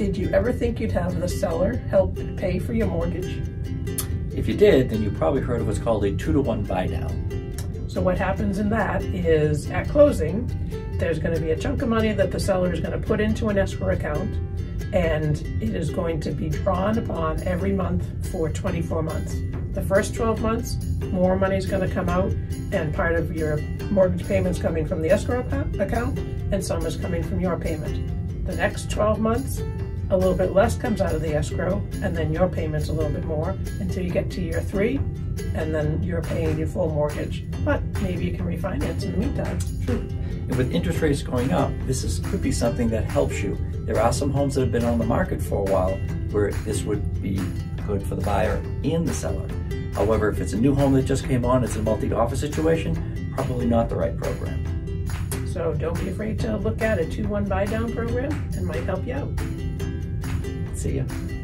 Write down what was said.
Did you ever think you'd have the seller help pay for your mortgage? If you did, then you probably heard of what's called a two to one buy down. So what happens in that is at closing, there's going to be a chunk of money that the seller is going to put into an escrow account and it is going to be drawn upon every month for 24 months. The first 12 months, more money is going to come out and part of your mortgage payments coming from the escrow account and some is coming from your payment. The next 12 months, a little bit less comes out of the escrow and then your payment's a little bit more until you get to year three and then you're paying your full mortgage. But maybe you can refinance in the meantime. True. And with interest rates going up, this is, could be something that helps you. There are some homes that have been on the market for a while where this would be good for the buyer and the seller. However, if it's a new home that just came on, it's a multi-offer situation, probably not the right program. So don't be afraid to look at a 2-1 buy down program. It might help you out. See ya.